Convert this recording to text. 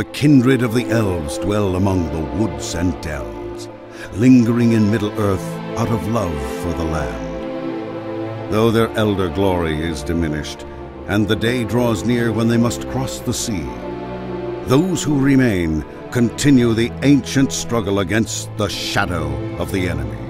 The kindred of the elves dwell among the woods and dells, lingering in Middle-earth out of love for the land. Though their elder glory is diminished, and the day draws near when they must cross the sea, those who remain continue the ancient struggle against the shadow of the enemy.